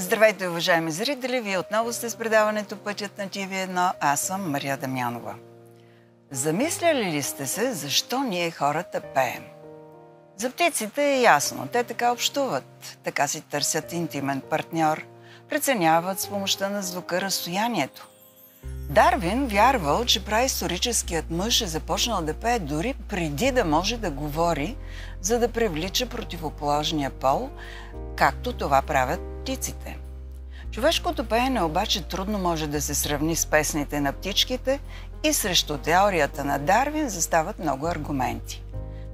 Здравейте, уважаеми зрители! Вие отново сте с предаването Пътят на ТВ1. Аз съм Мария Дамянова. Замисляли ли сте се защо ние хората пеем? За птиците е ясно. Те така общуват. Така си търсят интимен партньор. Преценяват с помощта на звука разстоянието. Дарвин вярвал, че праисторическият мъж е започнал да пее дори преди да може да говори, за да привлича противоположния пол, както това правят птиците. Човешкото пеене обаче трудно може да се сравни с песните на птичките и срещу теорията на Дарвин застават много аргументи.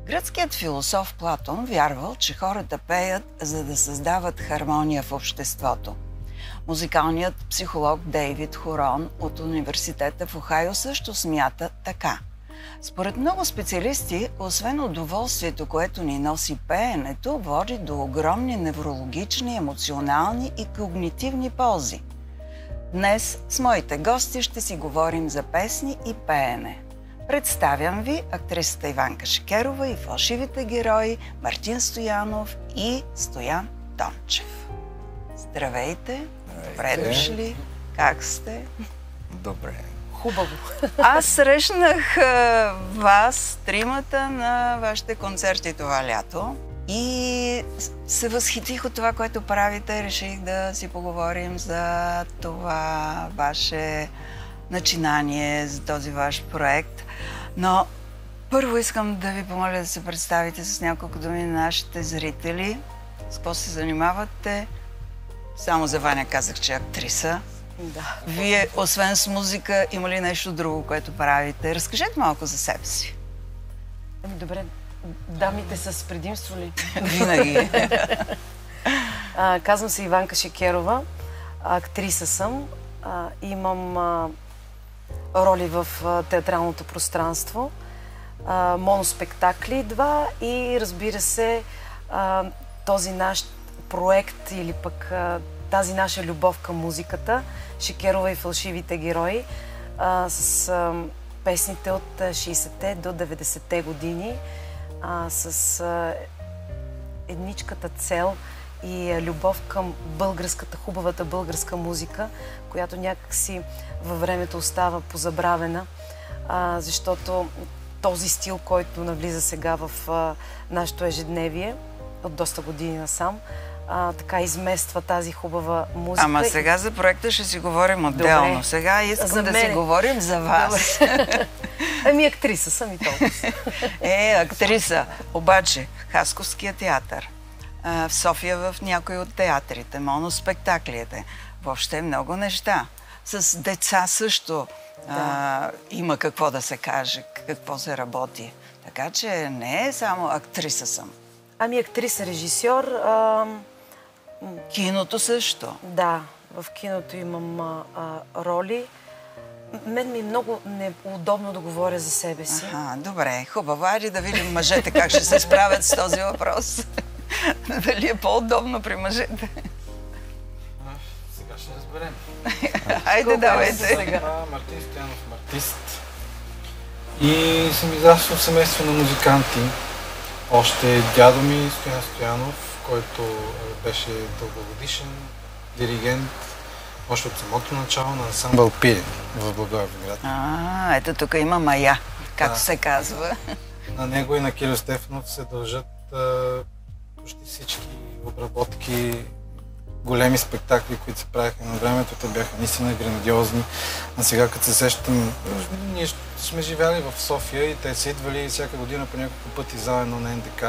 Гръцкият философ Платон вярвал, че хората пеят, за да създават хармония в обществото. Музикалният психолог Дейвид Хорон от университета в Охайо също смята така – според много специалисти, освен удоволствието, което ни носи пеенето, води до огромни неврологични, емоционални и когнитивни ползи. Днес с моите гости ще си говорим за песни и пеене. Представям ви актрисата Иванка Шекерова и фалшивите герои Мартин Стоянов и Стоян Тончев. Здравейте! Добре дошли! Как сте? Добре. Хубаво. Аз срещнах вас, тримата, на вашите концерти това лято. И се възхитих от това, което правите. Реших да си поговорим за това ваше начинание, за този ваш проект. Но първо искам да ви помоля да се представите с няколко думи на нашите зрители. С какво се занимавате? Само за Ваня казах, че е актриса. Да. Вие, освен с музика, има ли нещо друго, което правите? Разкажете малко за себе си. Ами добре, дамите с предимство ли? Винаги. а, казвам се Иванка Шекерова, актриса съм. А, имам а, роли в а, театралното пространство, а, моноспектакли два и разбира се а, този наш проект или пък а, тази наша любов към музиката, Шекерова и фалшивите герои, а, с а, песните от 60-те до 90-те години, а, с а, едничката цел и любов към българската, хубавата българска музика, която някакси във времето остава позабравена, а, защото този стил, който навлиза сега в а, нашето ежедневие, от доста години насам, а, така измества тази хубава музика. Ама сега за проекта ще си говорим отделно. Добре. Сега искам За да мене. си говорим за вас. Ами актриса съм и толкова. е, актриса. Обаче, Хасковския театър. А, в София в някои от театрите, моноспектаклите. Въобще много неща. С деца също а, има какво да се каже, какво се работи. Така че не е само актриса съм. Ами актриса, режисьор. А, Киното също. да, в киното имам а, а, роли. Мен ми е много неудобно да говоря за себе си. Аха, добре, хубаво. Айде да видим мъжете как ще се справят с този въпрос. Дали е по-удобно при мъжете. А, сега ще разберем. Айде, Колко давайте. Сега. А, Мартин Стоянов, артист. И съм израснал в семейство на музиканти. Още дядо ми Стоян Стоянов, който е, беше дългогодишен диригент, още от самото начало на ансамбъл Пирин в Благоевград. А, ето тук има мая, както Да. се казва. На него и на Киро Стефанов се дължат а, почти всички обработки, големи спектакли, които се правиха на времето. Те бяха наистина грандиозни. А сега, като се сещам, ние сме живяли в София и те са идвали всяка година по няколко пъти заедно на НДК.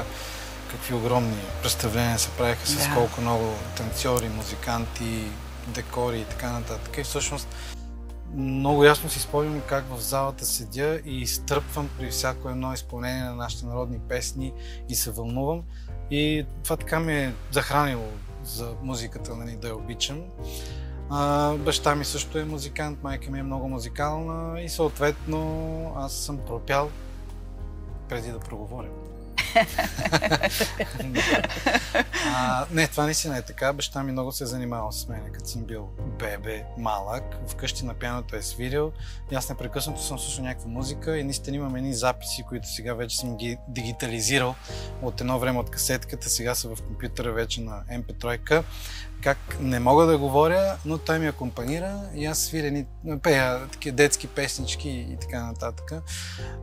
Какви огромни представления се правиха с Да. колко много танцори, музиканти, декори и така нататък. И всъщност много ясно си спомням как в залата седя и изтръпвам при всяко едно изпълнение на нашите народни песни и се вълнувам. И това така ми е захранило за музиката, нали, да я обичам. А, баща ми също е музикант, майка ми е много музикална и съответно аз съм пропял преди да проговоря. А, не, това наистина е така. Баща ми много се е занимавал с мен, като съм бил бебе, малък. Вкъщи на пианото е свирил. И аз непрекъснато съм слушал някаква музика и наистина имам едни записи, които сега вече съм ги дигитализирал от едно време от касетката, сега са в компютъра вече на MP3 как не мога да говоря, но той ми акомпанира и аз свиря, пея такива детски песнички и така нататък.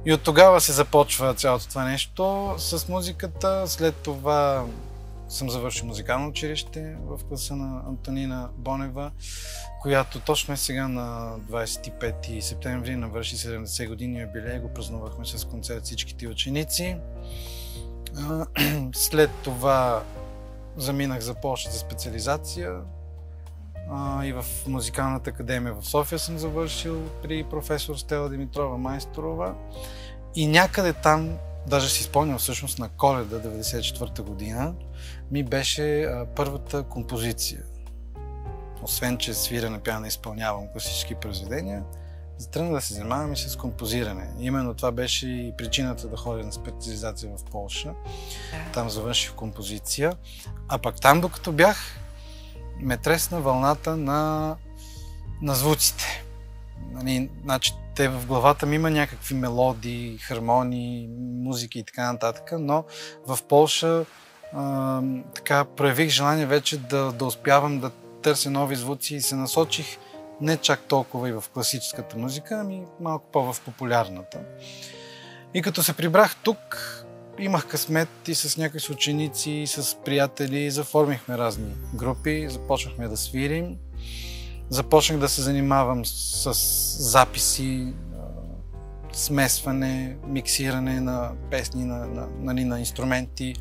И от тогава се започва цялото това нещо с музиката. След това съм завършил музикално училище в класа на Антонина Бонева, която точно е сега на 25 септември навърши 70 години юбилей. Го празнувахме с концерт всичките ученици. След това заминах за Польша за специализация а, и в музикалната академия в София съм завършил при професор Стела Димитрова Майсторова и някъде там, даже си спомням всъщност на коледа 94-та година, ми беше а, първата композиция. Освен, че свира на пиано изпълнявам класически произведения, Затръгнах да се занимавам и с композиране. Именно това беше и причината да ходя на специализация в Полша. Там завърших композиция. А пък там, докато бях, ме тресна вълната на, на звуците. Нали, значи, те в главата ми има някакви мелодии, хармонии, музики и така нататък, но в Полша а, така проявих желание вече да, да успявам да търся нови звуци и се насочих не чак толкова и в класическата музика, ами малко по-в популярната. И като се прибрах тук, имах късмет и с някакви ученици, и с приятели, заформихме разни групи, започнахме да свирим, започнах да се занимавам с записи, смесване, миксиране на песни, на, на, на, на инструменти.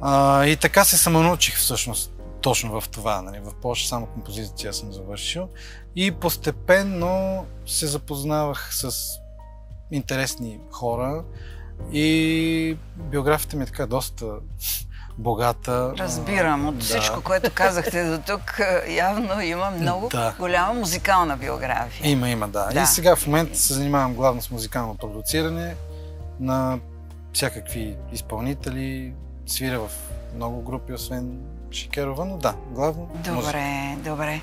А, и така се самонаучих всъщност точно в това. Нали? В Польша само композиция съм завършил. И постепенно се запознавах с интересни хора и биографията ми е така доста богата. Разбирам. От да. всичко, което казахте до тук, явно има много да. голяма музикална биография. Има, има, да. да. И сега в момента се занимавам главно с музикално продуциране на всякакви изпълнители. Свиря в много групи, освен Шикерова, но да, главно Добре, музика. добре.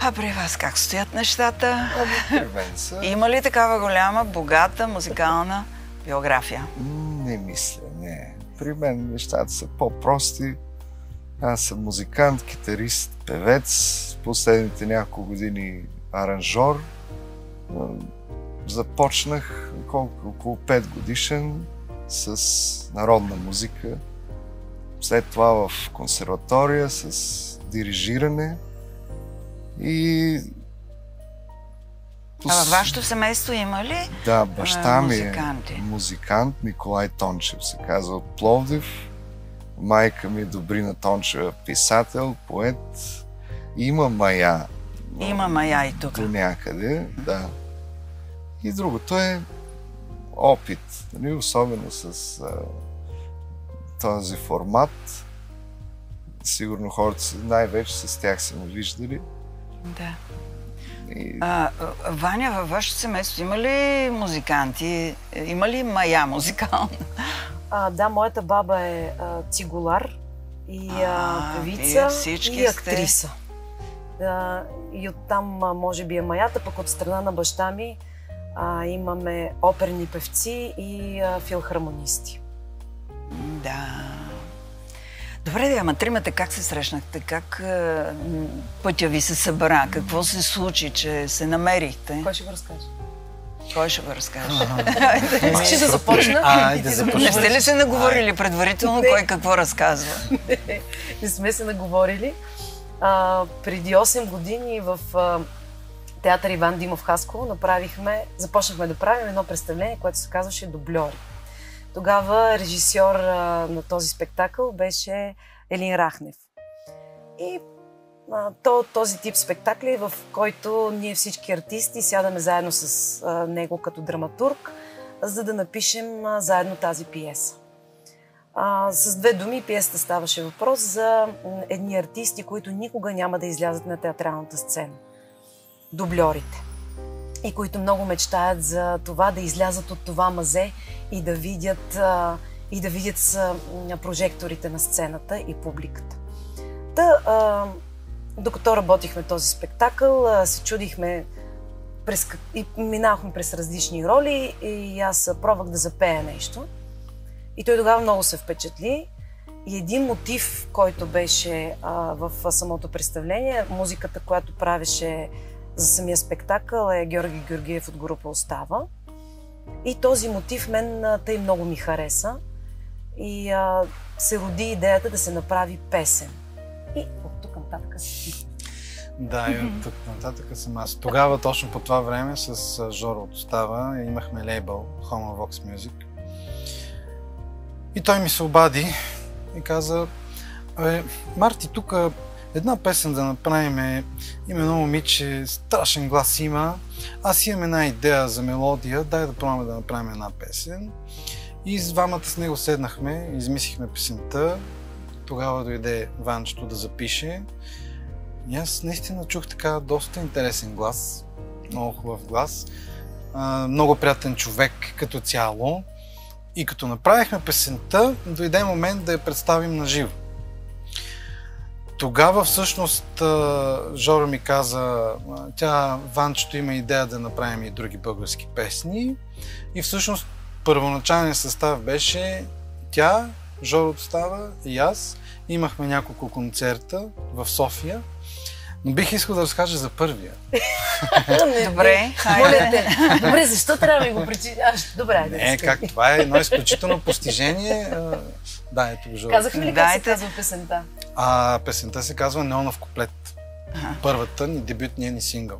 А при вас как стоят нещата? Ами, са... Има ли такава голяма, богата музикална биография? Не мисля, не. При мен нещата са по-прости. Аз съм музикант, китарист, певец. Последните няколко години аранжор. Започнах колко, около 5 годишен с народна музика след това в консерватория с дирижиране и а във вашето семейство има ли Да, баща ми е музикант, Николай Тончев се казва от Пловдив. Майка ми е Добрина Тончева, писател, поет. Има мая. Има мая и тук. До някъде, да. И другото е опит, нали, особено с този формат. Сигурно хората най-вече с тях са ме виждали. Да. И... А, Ваня, във вашето семейство има ли музиканти? Има ли мая музикална? А, да, моята баба е а, цигулар и а, певица и актриса. Сте... А, и оттам може би е маята, пък от страна на баща ми а, имаме оперни певци и а, филхармонисти. Да. Добре, да, ама тримата как се срещнахте? Как е, пътя ви се събра? Какво се случи, че се намерихте? Кой ще го разкаже? Кой ще го разкаже? Ще да започна? А, да започна. Не сте ли се наговорили предварително кой какво разказва? Не, сме се наговорили. Преди 8 години в театър Иван Димов Хасково направихме, започнахме да правим едно представление, което се казваше Дубльори. Тогава режисьор а, на този спектакъл беше Елин Рахнев. И а, то, този тип спектакли, в който ние всички артисти сядаме заедно с а, него като драматург, за да напишем а, заедно тази пиеса. А, с две думи пиесата ставаше въпрос за едни артисти, които никога няма да излязат на театралната сцена. Дубльорите и които много мечтаят за това да излязат от това мазе и да видят и да видят с прожекторите на сцената и публиката. Та, а, докато работихме този спектакъл, се чудихме през, и минавахме през различни роли и аз пробвах да запея нещо. И той тогава много се впечатли. И един мотив, който беше а, в самото представление, музиката, която правеше за самия спектакъл е Георги Георгиев от група Остава. И този мотив мен тъй много ми хареса. И а, се роди идеята да се направи песен. И от тук нататък. Да, и от тук нататък съм аз. Тогава, точно по това време, с Жоро от Остава, имахме лейбъл Homo Vox Music. И той ми се обади и каза, Абе, Марти, тук една песен да направим. Има едно момиче, страшен глас има. Аз имам една идея за мелодия, дай да пробваме да направим една песен. И с двамата с него седнахме, измислихме песента. Тогава дойде Ванчето да запише. И аз наистина чух така доста интересен глас, много хубав глас, много приятен човек като цяло. И като направихме песента, дойде момент да я представим на живо. Тогава всъщност а, Жоро ми каза, тя, Ванчето има идея да направим и други български песни. И всъщност първоначалният състав беше тя, Жоро става и аз. Имахме няколко концерта в София. Но бих искал да разкажа за първия. Добре, Моля те. Добре, защо трябва да ми го причини? Аз, добре, айде. Не, как това е едно изключително постижение. Да, ето го Жоро. Казах ли как се казва песента? А песента се казва Неонов куплет. Първата ни дебютния ни сингъл.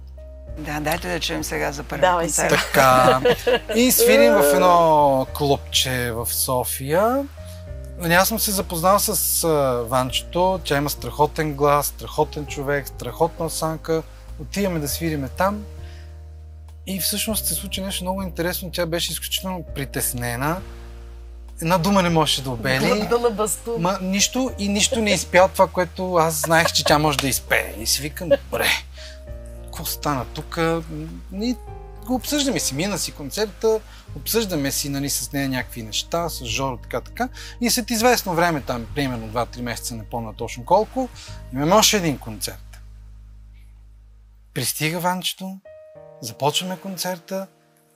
Да, дайте да чуем сега за първи концерт. сега. Така. И свирим в едно клубче в София. И Аз съм се запознал с а, Ванчето. Тя има страхотен глас, страхотен човек, страхотна осанка. Отиваме да свириме там. И всъщност се случи нещо много интересно. Тя беше изключително притеснена. Една дума не можеше да обели. Ма нищо и нищо не изпял това, което аз знаех, че тя може да изпее. И си викам, добре, какво стана тук? Го обсъждаме си, мина си концерта, обсъждаме си нали, с нея някакви неща, с Жоро, така, така. И след известно време, там, примерно 2-3 месеца, не помня точно колко, имаме още един концерт. Пристига Ванчето, започваме концерта,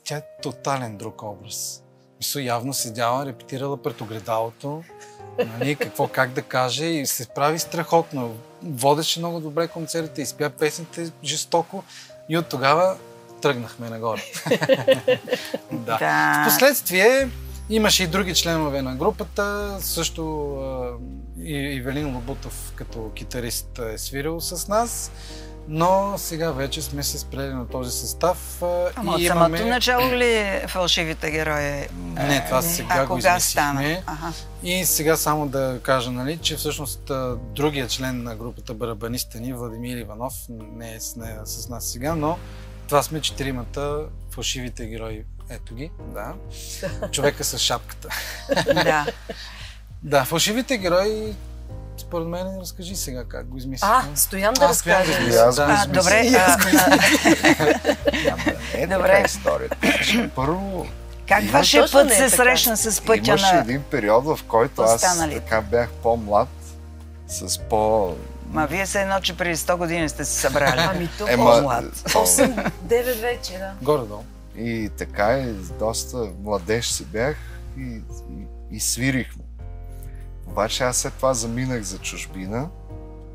тя е тотален друг образ. Мисля, явно седяла, репетирала пред огледалото, нали, какво как да каже и се справи страхотно. Водеше много добре концертите, изпя песните жестоко и от тогава тръгнахме нагоре. да. Да. Впоследствие имаше и други членове на групата, също и Ивелин Лобутов като китарист е свирил с нас, но сега вече сме се спрели на този състав Ама и от имаме... самото начало ли фалшивите герои? Не, това сега а го кога измислихме. стана? Ага. И сега само да кажа, нали, че всъщност другия член на групата барабаниста ни, Владимир Иванов, не е с, не, е с нас сега, но това сме четиримата фалшивите герои. Ето ги, да. Човека с шапката. да. Да, фалшивите герои, според мен, разкажи сега как го измислихме. А, Стоян да разкаже. аз Да. А, измислих. добре, а, да не е Добре. историята. Първо, как Да, вашия път е се така. срещна с пътя имаше на... един период, в който аз така бях по-млад, с по... Ма вие се едно, че преди 100 години сте се събрали. Ами тук Ема, по-млад. 8, 9 вече, да. Горе-долу. И така и доста младеж си бях и, и, и свирихме. Обаче аз след това заминах за чужбина,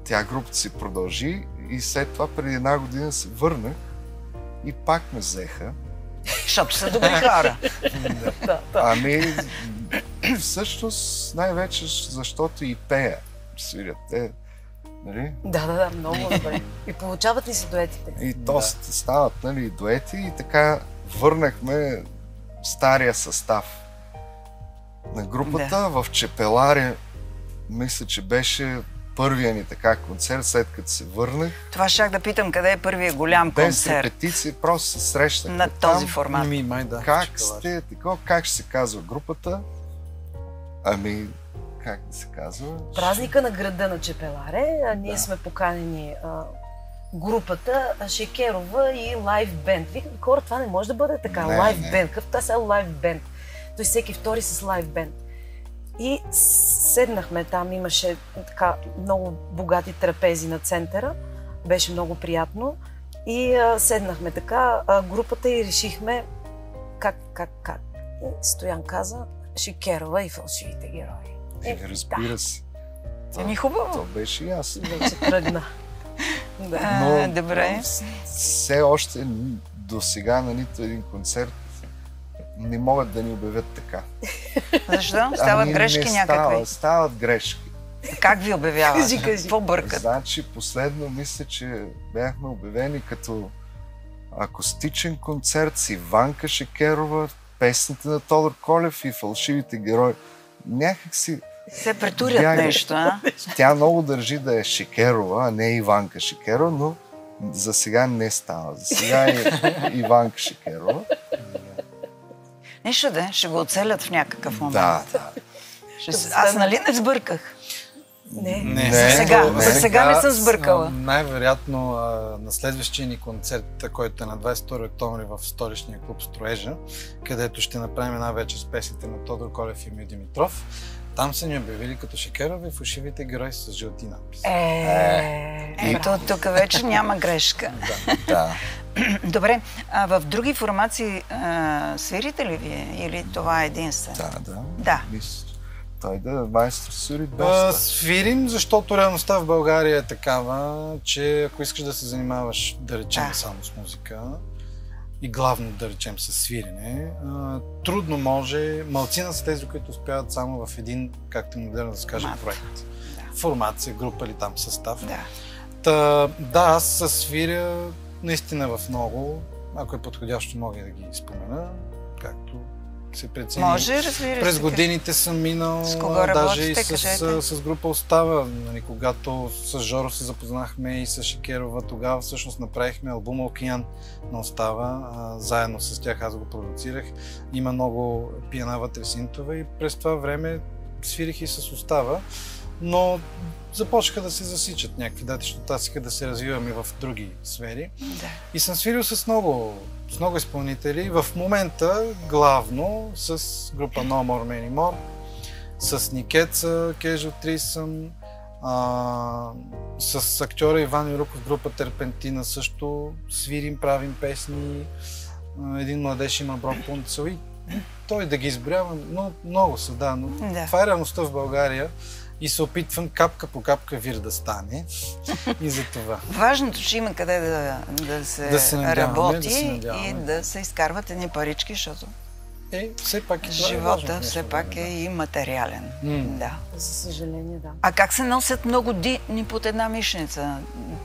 тя групата си продължи и след това преди една година се върнах и пак ме взеха. Защото са добри хора. Ами, всъщност най-вече защото и пея, свирят те. Нали? Да, да, да, много добре. И получават ли си дуетите? И то Да. стават нали, дуети и така върнахме стария състав на групата да. в Чепеларе. Мисля, че беше първия ни така концерт, след като се върнах. Това щях да питам къде е първият голям Без концерт репетиции, просто се срещахме на този там. формат. Ми, май да. Как Чекалар. сте, такова, как ще се казва групата? Ами, как да се казва? Празника на града на Чепеларе, ние Да. сме поканени а, групата Шекерова и лайв бенд. Викам, хора, това не може да бъде така. Не, лайв не. бенд. Какъв това сега лайв бенд? Той всеки втори с лайв бенд. И седнахме там, имаше така много богати трапези на центъра, беше много приятно. И а, седнахме така, а, групата и решихме как, как, как. И Стоян каза, Шикерова и фалшивите герои. Е, разбира се. Еми хубаво. То беше ясно. Вече тръгна. да. Но добре. все още до сега на нито един концерт не могат да ни обявят така. Защо? Стават Ами, грешки не някакви. Става, стават грешки. Как ви обявяват? Кажи, кажи. Какво бъркат? Значи последно мисля, че бяхме обявени като акустичен концерт с Иванка Шекерова, песните на Тодор Колев и фалшивите герои. Някак си Се претурят Бяга. нещо, а? тя много държи да е Шекерова, а не Иванка Шекерова, но за сега не става. За сега е Иванка Шекерова. Нищо да, е, ще го оцелят в някакъв момент. Да, да. Ще... Аз нали не сбърках? Не. Не, За сега, не. за сега не съм сбъркала. Най-вероятно на следващия ни концерт, който е на 22 октомври в столичния клуб Строежа, където ще направим една вечер с песните на Тодор Колев и Мил Димитров, там са ни обявили като Шекерова и фалшивите герои с жълти надписи. Е, Ето, тук вече няма грешка. да. Добре, а в други формации а, свирите ли вие или това е единствено? Да, да. Да. Той да, майстор Сури А, доста. свирим, защото реалността в България е такава, че ако искаш да се занимаваш, да речем, Да. само с музика и главно, да речем, с свирене, а, трудно може, малцина са тези, които успяват само в един, както е модерно да се каже, проект. Да. Формация, група или там състав. Да. Та, да, аз се свиря наистина в много. Ако е подходящо, мога да ги спомена, както се прецени. Може, разбира се. През годините съм минал С кого даже и с, с, с група Остава. Нали, когато с Жоро се запознахме и с Шикерова, тогава всъщност направихме албума Океан на Остава. А, заедно с тях аз го продуцирах. Има много пиана вътре синтове и през това време свирих и с Остава. Но започнаха да се засичат някакви дати, защото аз исках да се развивам и в други сфери. Да. И съм свирил с много, с много изпълнители. В момента главно с група No More Many More, с Никеца, Casual Threesome, а, с актьора Иван Юруков, група Терпентина също свирим, правим песни. Един младеж има Брок Пунцел и той да ги изброява, но много са, да, но Да. това е реалността в България и се опитвам капка по капка вир да стане и за това. Важното, че има къде да, да се, Да се надяваме, работи да се надяваме. и да се изкарват едни парички, защото Е, все пак и това е живота важно в все пак време, е и материален. М. Да. за съжаление, да. А как се носят много дни под една мишница?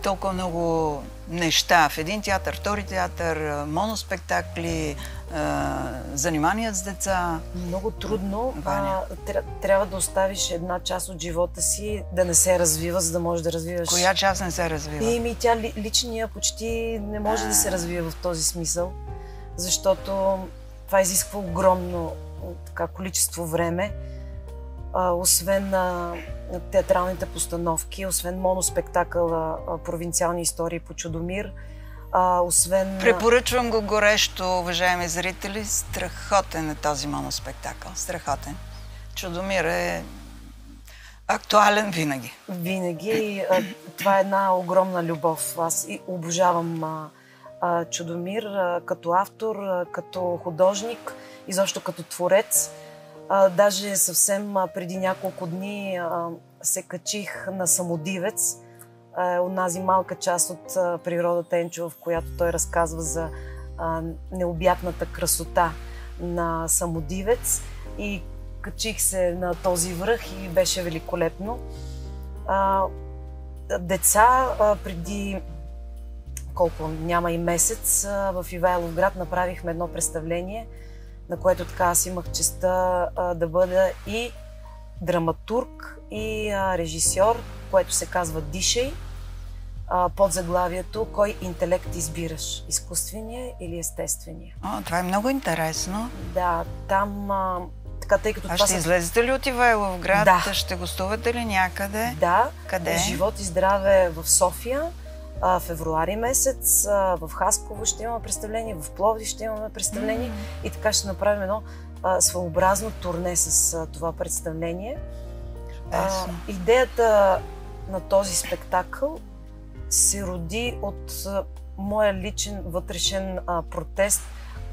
Толкова много неща в един театър, втори театър, моноспектакли, занимания с деца. Много трудно. А, тря- трябва да оставиш една част от живота си да не се развива, за да можеш да развиваш. Коя част не се развива? И ми тя ли- личния почти не може да се развие в този смисъл, защото това изисква огромно така, количество време. А, освен на театралните постановки, освен моноспектакъла а, Провинциални истории по Чудомир, а, освен... Препоръчвам го горещо, уважаеми зрители. Страхотен е този моноспектакъл. Страхотен. Чудомир е актуален винаги. Винаги. А, това е една огромна любов. Аз и обожавам а, а, Чудомир а, като автор, а, като художник, изобщо като творец. А, даже съвсем а, преди няколко дни а, се качих на Самодивец, а, онази малка част от а, природата Енчо, в която той разказва за а, необятната красота на Самодивец. И качих се на този връх и беше великолепно. Деца преди колко няма и месец а, в Ивайловград направихме едно представление, на което така аз имах честа да бъда и драматург и а, режисьор, което се казва Дишей. А, под заглавието Кой интелект избираш? Изкуствения или естествения? О, това е много интересно. Да, там а, така, тъй като А това ще са излезете ли от Ивайловград? Да. Ще гостувате ли някъде? Да, Къде? живот и здраве в София. А, февруари месец а, в Хасково ще имаме представление, в Пловдив ще имаме представление и така ще направим едно а, своеобразно турне с а, това представление. А, идеята на този спектакъл се роди от а, моя личен вътрешен а, протест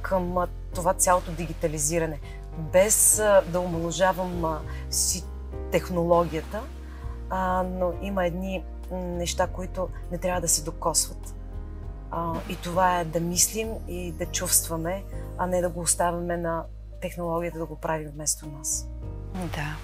към а, това цялото дигитализиране. Без а, да омалужавам а, си технологията, а, но има едни неща, които не трябва да се докосват. А, и това е да мислим и да чувстваме, а не да го оставяме на технологията да го прави вместо нас. Да.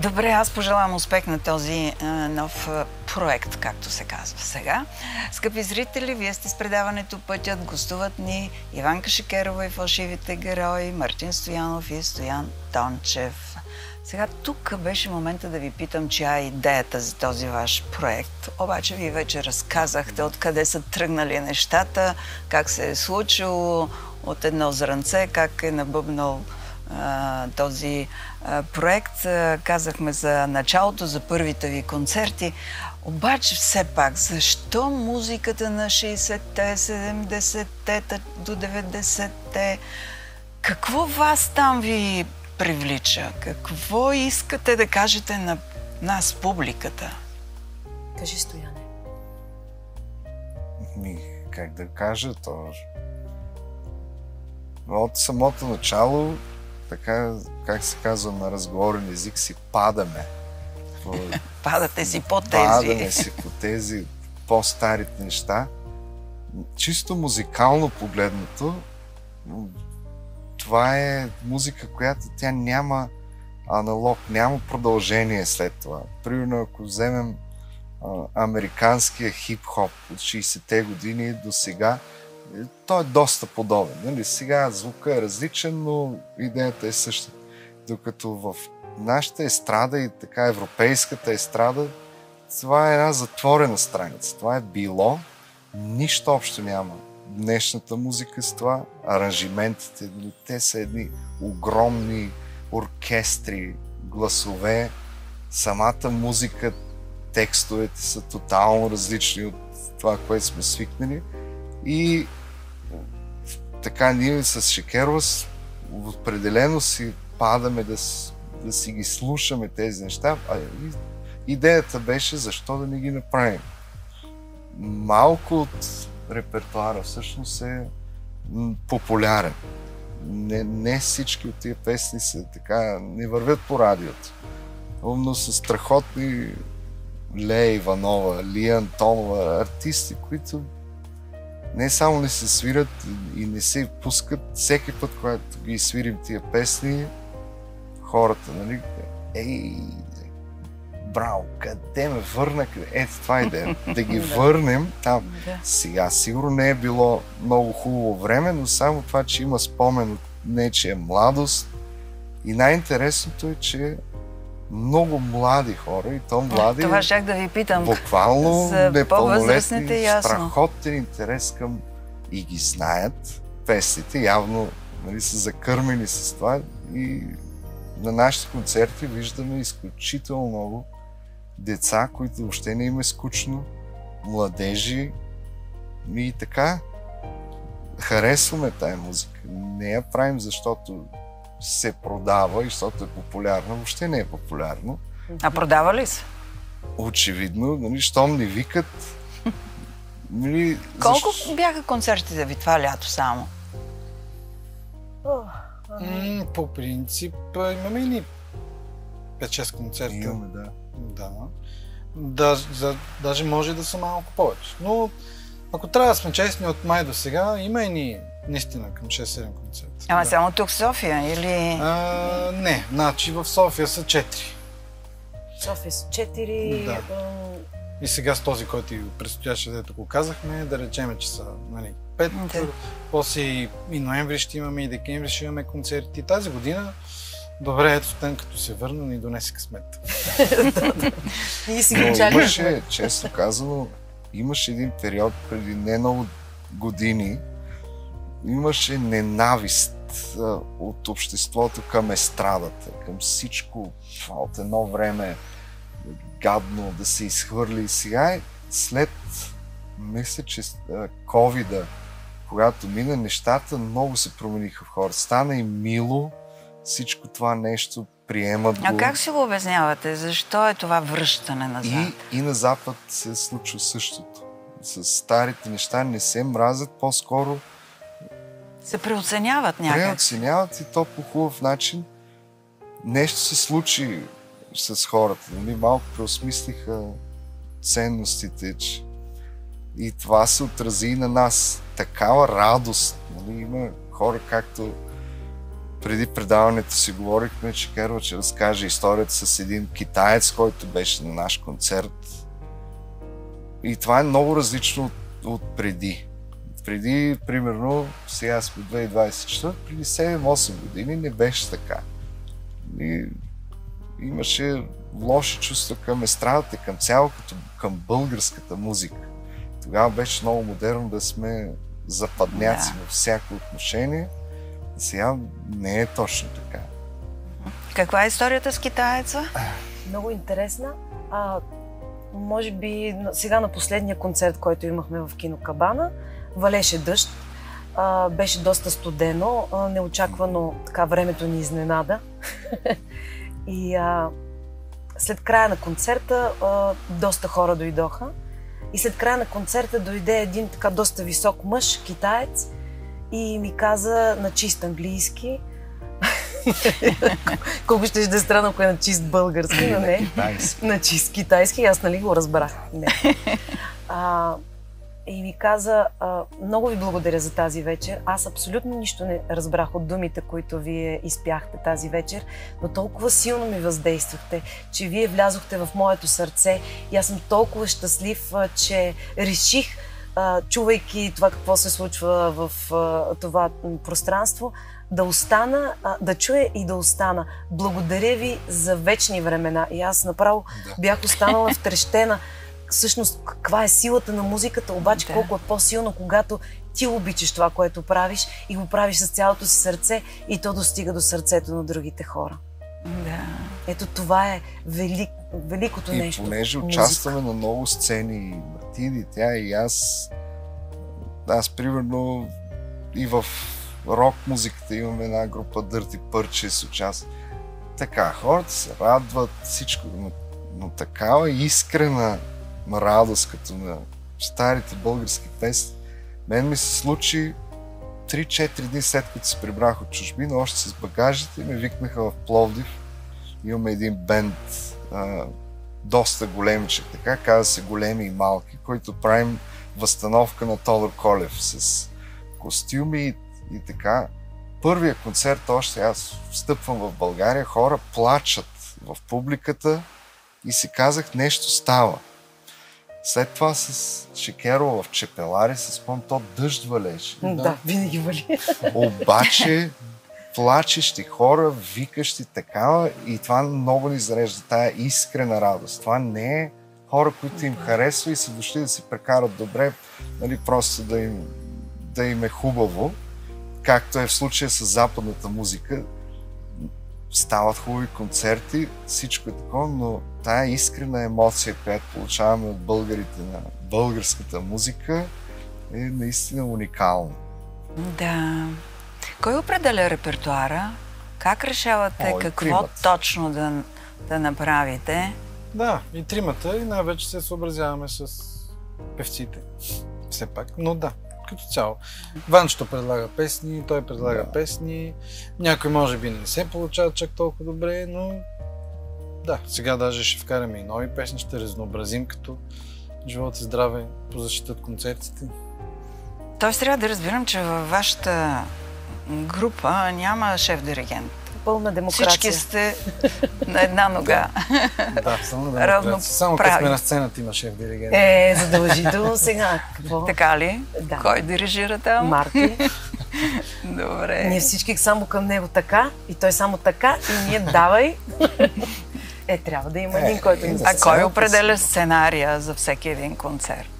Добре, аз пожелавам успех на този а, нов а, проект, както се казва сега. Скъпи зрители, вие сте с предаването Пътят. Гостуват ни Иванка Шикерова и фалшивите герои, Мартин Стоянов и Стоян Тончев. Сега тук беше момента да ви питам, чия е идеята за този ваш проект. Обаче вие вече разказахте откъде са тръгнали нещата, как се е случило от едно зранце, как е набъбнал този проект. Казахме за началото, за първите ви концерти. Обаче все пак, защо музиката на 60-те, 70-те та- до 90-те? Какво вас там ви привлича? Какво искате да кажете на нас, публиката? Кажи, Стояне. Ми, как да кажа, то... От самото начало, така, как се казва на разговорен език, си падаме. Падате си по Падаме тези. си по тези по-старите неща. Чисто музикално погледнато, това е музика, която тя няма аналог, няма продължение след това. Примерно, ако вземем а, американския хип-хоп от 60-те години до сега, той е доста подобен. Нали? Сега звука е различен, но идеята е същата. Докато в нашата естрада и така европейската естрада, това е една затворена страница. Това е било, нищо общо няма. Днешната музика с това, аранжиментите, те са едни огромни оркестри, гласове, самата музика, текстовете са тотално различни от това, което сме свикнали. И така ние с Шекерова с- определено си падаме да, да си ги слушаме тези неща. А идеята беше защо да не ги направим. Малко от репертуара всъщност е популярен. Не, не всички от тия песни са така, не вървят по радиото. Но са страхотни Лея Иванова, Лия Антонова, артисти, които не само не се свират и не се пускат всеки път, когато ги свирим тия песни, хората, нали, ей, браво, къде ме върна, къде? Ето, това е идея. Да ги върнем там. Да. Сега, сигурно не е било много хубаво време, но само това, че има спомен от нечия младост. И най-интересното е, че много млади хора, и то млади, Това щях да ви питам. буквално за непълнолетни, ясно. страхотен интерес към и ги знаят песните, явно нали, са закърмени с това и на нашите концерти виждаме изключително много деца, които въобще не им е скучно, младежи и така харесваме тая музика. Не я правим, защото се продава и защото е популярна. Въобще не е популярно. А продава ли се? Очевидно, нали, щом ни викат, нали, Колко защо- бяха концертите ви това лято само? Ами, М, по принцип, имаме и ни 5-6 концерта. Имаме, да. Да. Даже, за, даже може да са малко повече. Но ако трябва да сме честни от май до сега, има и ни наистина към 6-7 концерта. Ама да. само тук в София или... А, не, значи в София са 4. София с 4. Да. И сега с този, който и предстояше, дето го казахме, да речеме, че са нали, 5. Да. После и, и ноември ще имаме, и декември ще имаме концерти. Тази година, добре, ето Стен като се върна, ни донесе късмет. Ние си го чакаме. имаше, честно казано, имаше един период преди не много години, имаше ненавист от обществото към естрадата, към всичко това от едно време гадно да се изхвърли. И сега, е след, мисля, че ковида, когато мина, нещата много се промениха в хората. Стана и мило всичко това нещо, приемат го. А как си го обяснявате? Защо е това връщане назад? И, и на Запад се случва същото. С старите неща не се мразят, по-скоро се преоценяват някак. Преоценяват и то по хубав начин. Нещо се случи с хората. Нали? Малко преосмислиха ценностите, че и това се отрази и на нас. Такава радост. Нали? Има хора, както преди предаването си говорихме, че Керва че разкаже историята с един китаец, който беше на наш концерт. И това е много различно от, от преди. Преди, примерно, сега сме 2024, преди 7-8 години не беше така. И имаше лоши чувства към естрадата, към цяло, като към българската музика. Тогава беше много модерно да сме западняци да. във всяко отношение. Сега не е точно така. Каква е историята с китаеца? Много интересна. А, може би сега на последния концерт, който имахме в Кино Кабана, валеше дъжд. А, беше доста студено. А, неочаквано така времето ни изненада. и а, след края на концерта а, доста хора дойдоха. И след края на концерта дойде един така доста висок мъж, китаец, и ми каза на чист английски. Колко ще да е странно, ако е на чист български, но не. на чист китайски. Аз нали го разбрах. Не. А, и ми каза, много ви благодаря за тази вечер. Аз абсолютно нищо не разбрах от думите, които вие изпяхте тази вечер, но толкова силно ми въздействахте, че вие влязохте в моето сърце и аз съм толкова щастлив, че реших, чувайки това какво се случва в това пространство, да остана, да чуя и да остана. Благодаря ви за вечни времена. И аз направо да. бях останала втрещена всъщност каква е силата на музиката, обаче да. колко е по-силно, когато ти обичаш това, което правиш и го правиш с цялото си сърце и то достига до сърцето на другите хора. Да. Ето това е велик, великото и нещо. И понеже музика. участваме на много сцени, Мартини, тя и аз, аз примерно и в рок музиката имаме една група Дърти Пърче с участ. Така, хората се радват, всичко, но, но такава искрена радост, като на старите български песни. Мен ми се случи 3-4 дни след като се прибрах от чужбина, още с багажите и ме викнаха в Пловдив. Имаме един бенд, а, доста големичък, така, каза се големи и малки, който правим възстановка на Тодор Колев с костюми и, и така. Първия концерт още аз встъпвам в България, хора плачат в публиката и си казах нещо става. След това с Шекеро в Чепелари, с спомням, то дъжд валеше. Да, да, винаги вали. Обаче плачещи хора, викащи такава и това много ни зарежда тая искрена радост. Това не е хора, които им харесва и са дошли да си прекарат добре, нали, просто да им, да им е хубаво, както е в случая с западната музика стават хубави концерти, всичко е такова, но тая искрена емоция, която получаваме от българите на българската музика, е наистина уникална. Да. Кой определя репертуара? Как решавате О, какво тримата. точно да, да направите? Да, и тримата, и най-вече се съобразяваме с певците. Все пак, но да, като цяло. Ванчето предлага песни, той предлага да. песни. Някои може би не се получават чак толкова добре, но да, сега даже ще вкараме и нови песни, ще разнообразим като живот и здраве по защитат концертите. Тоест трябва да разбирам, че във вашата група няма шеф-диригент пълна демокрация. Всички сте на една нога. да, само демокрация. Само като сме на сцената има шеф диригент. Е, задължително сега. Какво? Така ли? Да. Кой дирижира там? Марти. Добре. Ние всички само към него така и той само така и ние давай. Е, трябва да има един, който ни А кой определя сценария за всеки един концерт?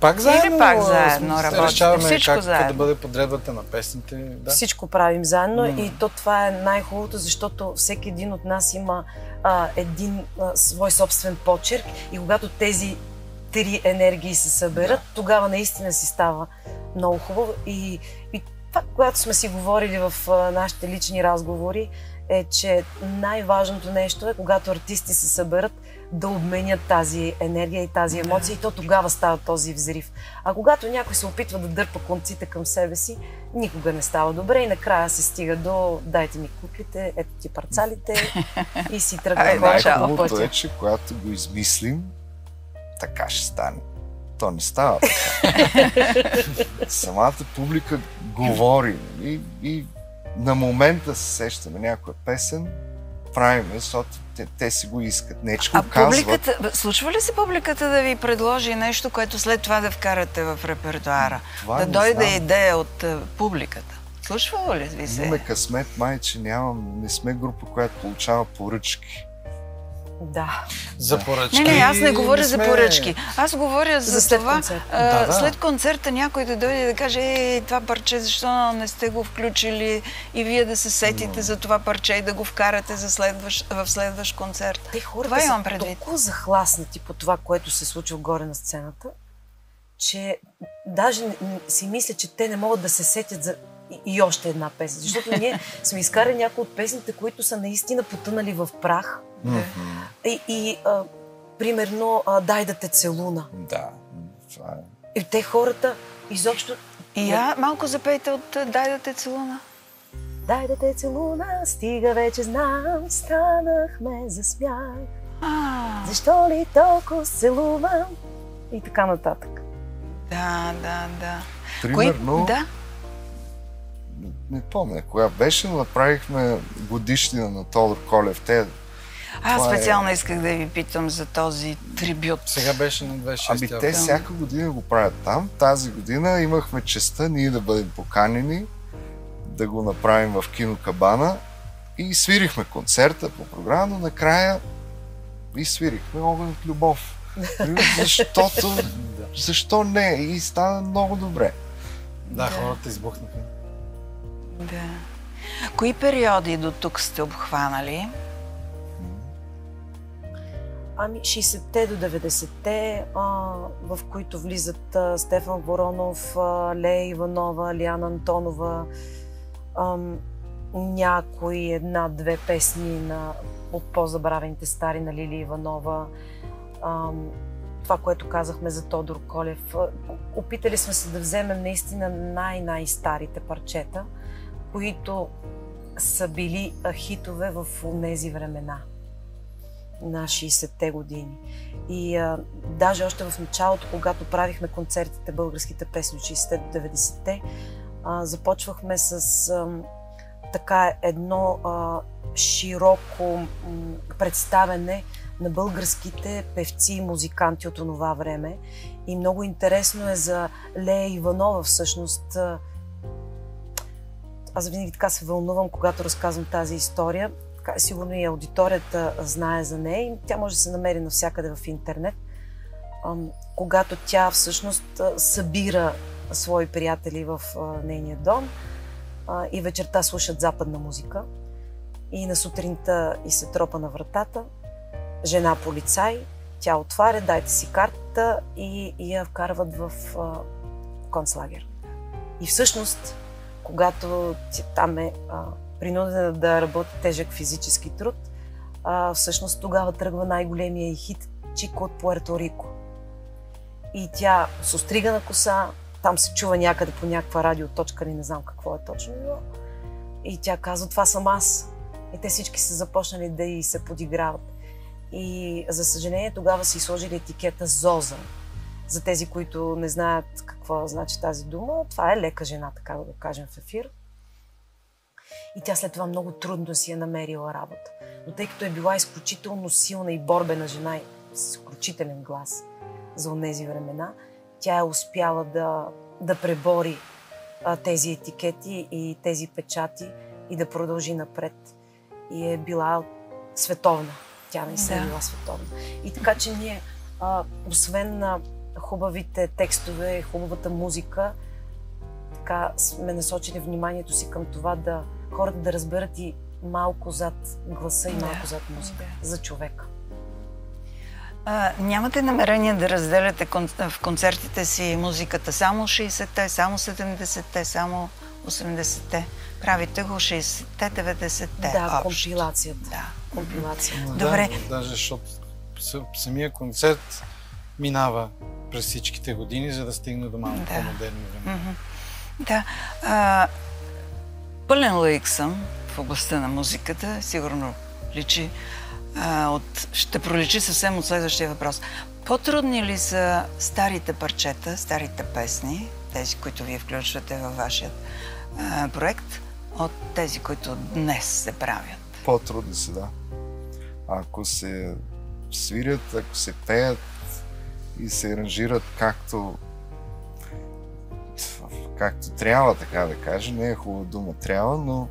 Пак заедно? Или пак заедно работите? Решаваме Всичко как заедно. да бъде подредбата на песните. Да? Всичко правим заедно mm. и то това е най-хубавото, защото всеки един от нас има а, един а, свой собствен почерк и когато тези три енергии се съберат, да. тогава наистина си става много хубаво. И, и това, когато сме си говорили в а, нашите лични разговори, е, че най-важното нещо е, когато артисти се съберат, да обменят тази енергия и тази емоция и то тогава става този взрив. А когато някой се опитва да дърпа конците към себе си, никога не става добре и накрая се стига до дайте ми куклите, ето ти парцалите и си тръгва хората по пътя. е, че когато го измислим, така ще стане. То не става така. Самата публика говори и, и на момента се сещаме някоя песен, правим, защото те, те си го искат. Не, че А казват. публиката, случва ли се публиката да ви предложи нещо, което след това да вкарате в репертуара? Това да дойде знам. идея от публиката? Случва ли ви се? Имаме късмет, май, че нямам, не сме група, която получава поръчки. Да. За поръчки. Не, не, аз не говоря за сме- поръчки. Аз говоря за, За след това, концерта. а, Да, да. след концерта някой да дойде и да каже, ей, това парче, защо не сте го включили и вие да се сетите за това парче и да го вкарате за следващ, в следващ концерт. Те хората Това са имам предвид. толкова захласнати по това, което се случва горе на сцената, че даже си мисля, че те не могат да се сетят за и, и още една песен. Защото ние сме изкарали някои от песните, които са наистина потънали в прах. Мгм. И, и а, примерно, а, дай да те целуна. Да, това е. И те хората изобщо... И я малко запейте от Дай да те целуна. Дай да те целуна, стига вече знам, станахме за смях. А, Защо ли толкова се целувам? И така нататък. да, да, да. Примерно, Да. Не, помня кога беше, но направихме годишнина на Тодор Колев. Те, Аз Това е- специално исках да ви питам за този трибют. Сега беше на 26 ами те всяка година го правят там. Тази година имахме честа ние да бъдем поканени, да го направим в кино Кабана и свирихме концерта по програма, но накрая и свирихме Огън от любов. Защото, защо не? И стана много добре. Да, Да. хората избухнаха. Да. Кои периоди до тук сте обхванали? Ами 60-те до 90-те, а, в които влизат а, Стефан Воронов, а, Лея Иванова, Лиана Антонова, ам, някои една-две песни на, от по-забравените стари на Лили Иванова. Това, което казахме за Тодор Колев. А, Опитали сме се да вземем наистина най-най-старите парчета, които са били хитове в тези времена на 60-те години. И а, даже още в началото, когато правихме концертите българските песни от 60-те до 90-те, а, започвахме с а, така едно а, широко м, представене на българските певци и музиканти от онова време. И много интересно е за Лея Иванова всъщност. а, Аз винаги така се вълнувам, когато разказвам тази история. Така, сигурно и аудиторията знае за нея и тя може да се намери навсякъде в интернет. Когато тя всъщност събира свои приятели в нейния дом и вечерта слушат западна музика и на сутринта и се тропа на вратата, жена полицай, тя отваря, дайте си картата и, и я вкарват в концлагер. И всъщност, когато там е принудена да работи тежък физически труд, а, всъщност тогава тръгва най-големия и хит Чико от Пуерто Рико. И тя с остригана коса, там се чува някъде по някаква радиоточка, или не знам какво е точно, но и тя казва, това съм аз. И те всички са започнали да й се подиграват. И за съжаление тогава са и сложили етикета Зоза. За тези, които не знаят какво значи тази дума, това е лека жена, така да го кажем в ефир. И тя след това много трудно си е намерила работа. Но тъй като е била изключително силна и борбена жена, и с изключителен глас за онези времена, тя е успяла да, да пребори а, тези етикети и тези печати и да продължи напред. И е била световна. Тя не се е Да. била световна. И така, че ние, а, освен на хубавите текстове, хубавата музика, така сме насочили вниманието си към това да хората да разберат и малко зад гласа и Да. малко зад музика Да. за човека. А, нямате намерение да разделяте в концертите си музиката само 60-те, само 70-те, само 80-те. Правите го 60-те, 90-те. Да, общо. компилацията. Да. Компилация. Добре. Да, даже защото самия концерт минава през всичките години, за да стигне до малко да. по-модерни времена. Mm-hmm. Да. А, пълен лаик съм в областта на музиката. Сигурно личи а, от, ще проличи съвсем от следващия въпрос. По-трудни ли са старите парчета, старите песни, тези, които вие включвате във вашия а, проект, от тези, които днес се правят? По-трудни са, да. Ако се свирят, ако се пеят и се аранжират както както трябва, така да кажа. Не е хубава дума трябва, но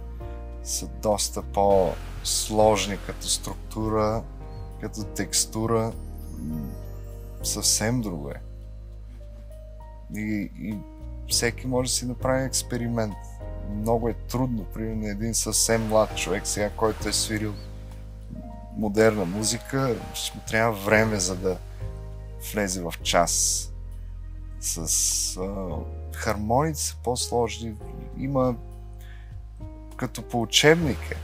са доста по-сложни като структура, като текстура. Съвсем друго е. И, и всеки може да си направи експеримент. Много е трудно, примерно, един съвсем млад човек, сега, който е свирил модерна музика, ще му трябва време, за да влезе в час. С а, хармониите са по-сложни. Има като по учебник е.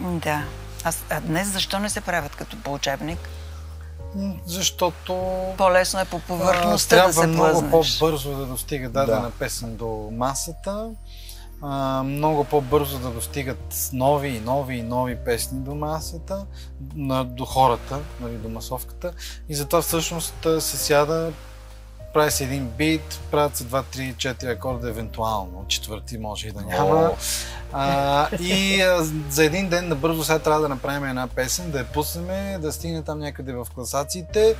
Да. А, а днес защо не се правят като по учебник? Защото... По-лесно е по повърхността а, да се Трябва много по-бързо да достига дадена да. песен до масата. А, много по-бързо да достигат нови и нови и нови песни до масата, на, до хората, нали, до масовката. И затова всъщност се сяда прави се един бит, правят се 2, 3, 4 акорда, евентуално. Четвърти може и да няма. А, и а, за един ден набързо сега трябва да направим една песен, да я пуснем, да стигне там някъде в класациите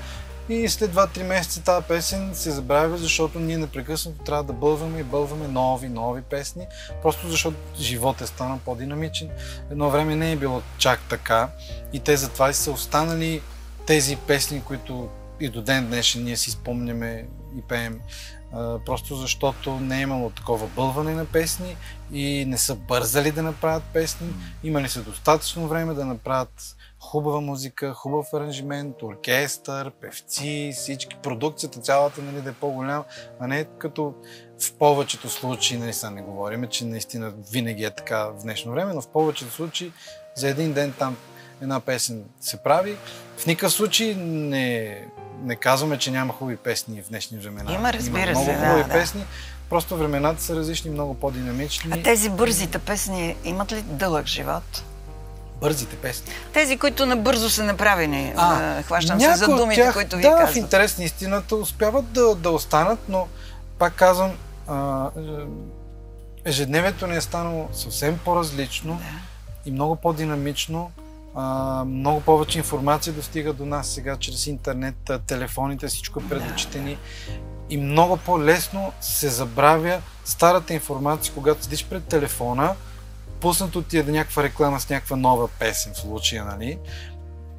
и след 2-3 месеца тази песен се забравя, защото ние непрекъснато трябва да бълваме и бълваме нови, нови песни, просто защото живот е станал по-динамичен. Едно време не е било чак така и те затова са останали тези песни, които и до ден днешен ние си спомняме и пеем, просто защото не е имало такова бълване на песни и не са бързали да направят песни. Имали са достатъчно време да направят хубава музика, хубав аранжимент, оркестър, певци, всички, продукцията цялата нали, да е по-голяма, а не като в повечето случаи, нали сега не говорим, че наистина винаги е така в днешно време, но в повечето случаи за един ден там една песен се прави. В никакъв случай не не казваме, че няма хубави песни в днешни времена. Има, разбира Има се. Много хубави да, песни. Да. Просто времената са различни, много по-динамични. А тези бързите песни имат ли дълъг живот? Бързите песни. Тези, които набързо са направени. А, хващам се за думите, тях, които ви да, казват. в интерес на истината успяват да, да останат, но пак казвам, а, ежедневието ни е станало съвсем по-различно да. и много по-динамично а, много повече информация достига до нас сега чрез интернет, телефоните, всичко е пред очите ни. И много по-лесно се забравя старата информация, когато седиш пред телефона, пуснато ти е да някаква реклама с някаква нова песен в случая, нали?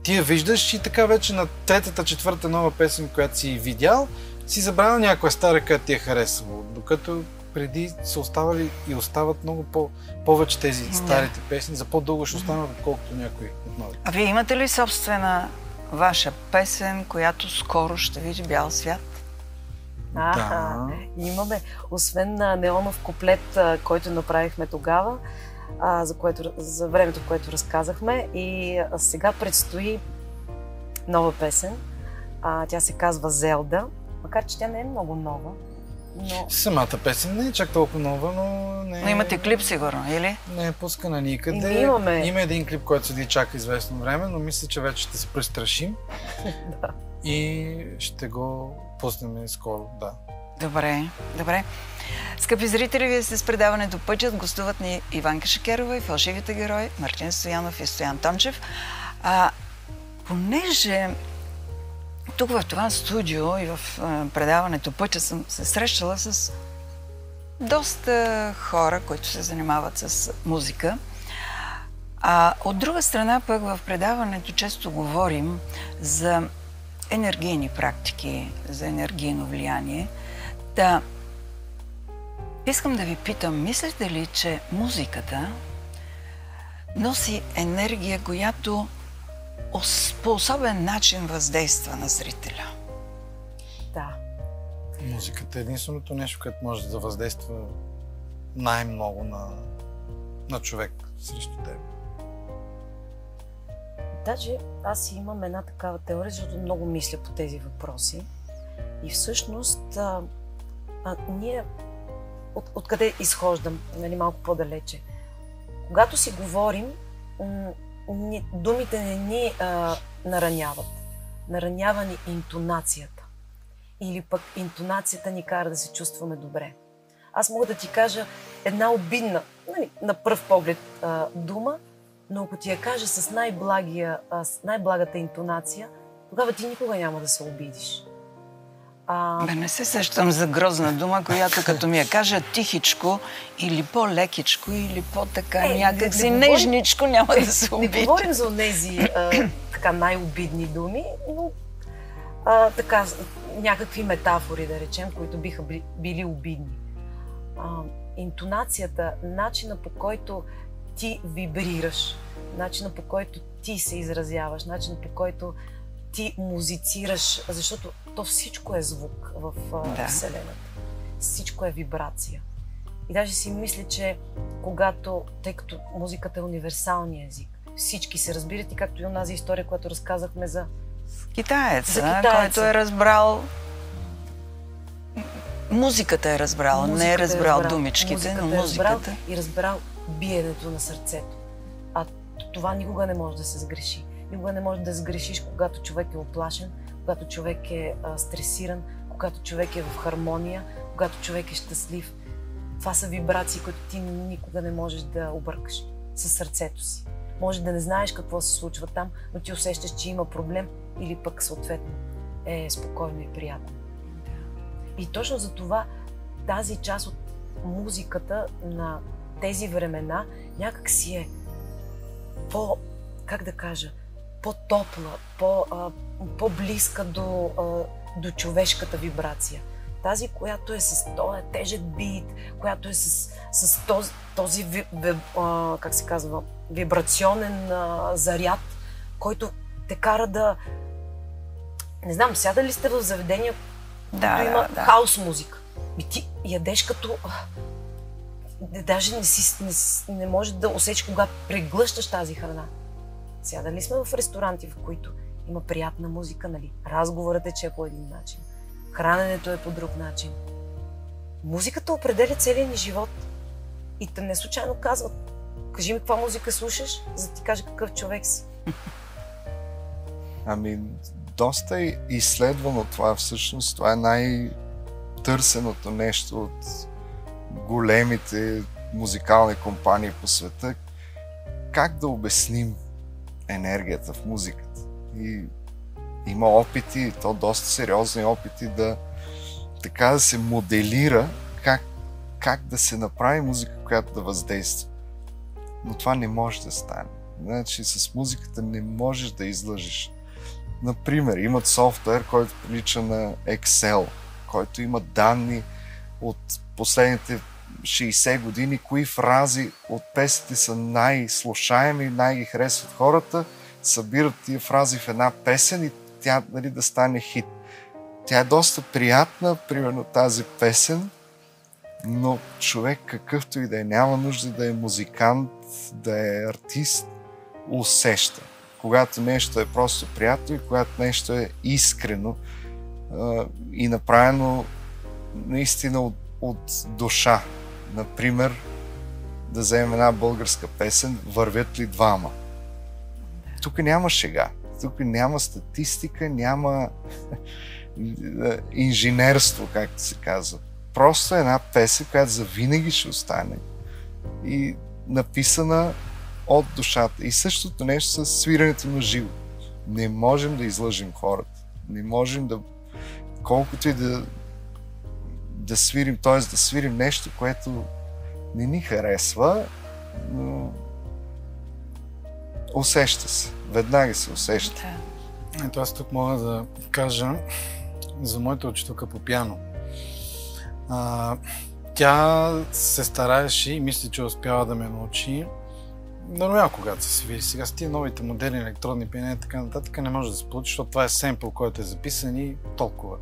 Ти я виждаш и така вече на третата, четвърта нова песен, която си видял, си забравил някоя стара, която ти е харесало. Докато преди са оставали и остават много по- повече тези старите песни, за по-дълго ще останат, отколкото някои от новите. А вие имате ли собствена ваша песен, която скоро ще види бял свят? А, да. имаме. Освен на неонов куплет, който направихме тогава, за, което, за времето, в което разказахме. И сега предстои нова песен. Тя се казва Зелда, макар че тя не е много нова. Но... Самата песен не е чак толкова нова, но не е... Но имате клип сигурно, или? Не е пускана никъде. И имаме. Има един клип, който седи чака известно време, но мисля, че вече ще се престрашим. да. И ще го пуснем скоро, да. Добре, добре. Скъпи зрители, вие сте с предаването Пътят. Гостуват ни Иванка Шакерова и фалшивите герои Мартин Стоянов и Стоян Тончев. А, понеже тук в това студио и в предаването Пътя съм се срещала с доста хора, които се занимават с музика. А от друга страна пък в предаването често говорим за енергийни практики, за енергийно влияние. Да, искам да ви питам, мислите ли, че музиката носи енергия, която по особен начин въздейства на зрителя. Да. Музиката е единственото нещо, което може да въздейства най-много на, на човек срещу теб. Даже аз имам една такава теория, защото много мисля по тези въпроси. И всъщност а, а, ние от, откъде изхождам, нали, малко по-далече. Когато си говорим, ни, думите не ни а, нараняват. Наранява ни интонацията. Или пък интонацията ни кара да се чувстваме добре. Аз мога да ти кажа една обидна, нали, на пръв поглед а, дума, но ако ти я кажа с, а, с най-благата интонация, тогава ти никога няма да се обидиш. А, Бе, не се сещам за грозна дума, която като ми я кажа тихичко или по-лекичко, или по-така Е, някак да- да говорим- нежничко няма да се не обиди. говорим за тези така най-обидни думи, но а, така, някакви метафори, да речем, които биха били обидни. А, интонацията, начина по който ти вибрираш, начина по който ти се изразяваш, начина по който ти музицираш, защото то всичко е звук в Да. Вселената. Всичко е вибрация. И даже си мисля, че когато, тъй като музиката е универсалния език, всички се разбират и както и онази история, която разказахме за Китаеца, За китаеца. който е разбрал Музиката е разбрал, не е Музиката разбрал думичките, Музиката но е разбрал музиката. и разбрал биенето на сърцето. А това никога не може да се сгреши. Никога не може да сгрешиш, когато човек е оплашен, когато човек е а, стресиран, когато човек е в хармония, когато човек е щастлив. Това са вибрации, които ти никога не можеш да объркаш със сърцето си. Може да не знаеш какво се случва там, но ти усещаш, че има проблем или пък съответно е спокойно и приятно. И точно за това тази част от музиката на тези времена някак си е по, как да кажа, по-топла, по, а, по-близка до, а, до човешката вибрация. Тази, която е с този тежък бит, която е с, с този, този ви, ви, а, как се казва, вибрационен а, заряд, който те кара да... Не знам, сядали ли сте в заведение, Да, като има да, да. хаос музика. И ти ядеш като... Даже не, си, не, не може да усетиш кога преглъщаш тази храна. Сядали сме в ресторанти, в които има приятна музика, нали? Разговорът е, че е по един начин. Храненето е по друг начин. Музиката определя целия ни живот. И те не случайно казват, кажи ми каква музика слушаш, за да ти кажа какъв човек си. Ами, доста е изследвано това всъщност. Това е най-търсеното нещо от големите музикални компании по света. Как да обясним енергията в музиката? И има опити, то доста сериозни опити да така да се моделира как, как да се направи музика, която да въздейства. Но това не може да стане. Значи с музиката не можеш да излъжеш. Например, имат софтуер, който прилича на Excel, който има данни от последните 60 години, кои фрази от песните са най-слушаеми, най-ги харесват хората, събират тия фрази в една песен и тя нали, да стане хит. Тя е доста приятна, примерно тази песен, но човек какъвто и да е, няма нужда да е музикант, да е артист, усеща. Когато нещо е просто приятно и когато нещо е искрено и направено наистина от, от душа. Например, да вземем една българска песен Вървят ли двама? Тук няма шега. Тук няма статистика, няма инженерство, както се казва. Просто една песен, която завинаги ще остане и написана от душата. И същото нещо с свирането на живо. Не можем да излъжим хората. Не можем да... Колкото и да, да свирим, т.е. да свирим нещо, което не ни харесва, но усеща се. Веднага се усеща. Да. Ето аз тук мога да кажа за моята учителка по пиано. А, тя се стараеше и мисля, че успява да ме научи нормално, когато се свири. Сега с тия новите модерни електронни пиане и така нататък не може да се получи, защото това е семпл, който е записан и толкова.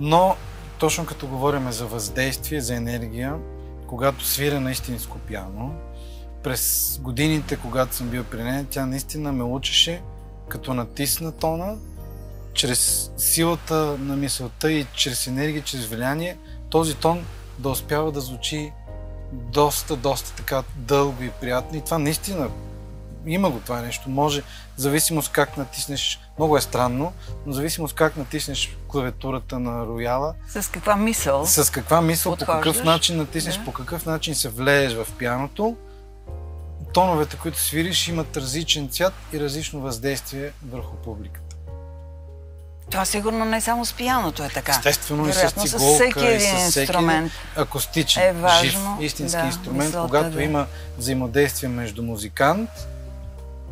Но, точно като говорим за въздействие, за енергия, когато свира на истинско пиано, през годините, когато съм бил при нея, тя наистина ме учеше, като натисна тона, чрез силата на мисълта и чрез енергия, чрез влияние, този тон да успява да звучи доста, доста така дълго и приятно. И това наистина има го това нещо. Може, зависимост как натиснеш, много е странно, но зависимост как натиснеш клавиатурата на рояла. С каква мисъл? С каква мисъл, Подхождаш? по какъв начин натиснеш, Да. по какъв начин се влееш в пианото. Тоновете, които свириш, имат различен цвят и различно въздействие върху публиката. Това сигурно не само с пияното е така. Естествено и с Вероятно, цигулка, и с всеки инструмент. акустичен, е важно, жив, истински да, инструмент, когато да. има взаимодействие между музикант,